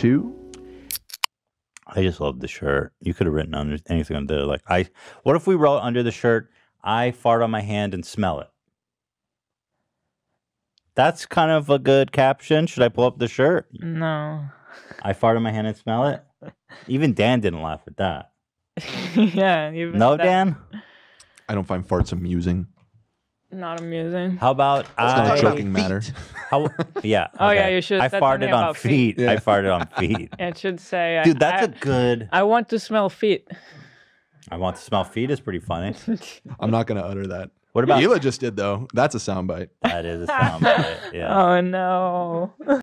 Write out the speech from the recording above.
two. I just love the shirt. You could have written under anything under there. Like I, what if we wrote under the shirt? I fart on my hand and smell it. That's kind of a good caption. Should I pull up the shirt? No. I fart on my hand and smell it. Even Dan didn't laugh at that. yeah. Even No, that- Dan. I don't find farts amusing. Not amusing. How about It's not I? a joking matter. How, yeah. Oh, yeah, you should I have something farted on about feet. feet. I farted on feet. It should say. I- Dude, that's I, a good. I want to smell feet. I want to smell feet is pretty funny. I'm not gonna utter that. What about Hila just did though? That's a soundbite. that? Is a sound bite. Yeah. Oh no.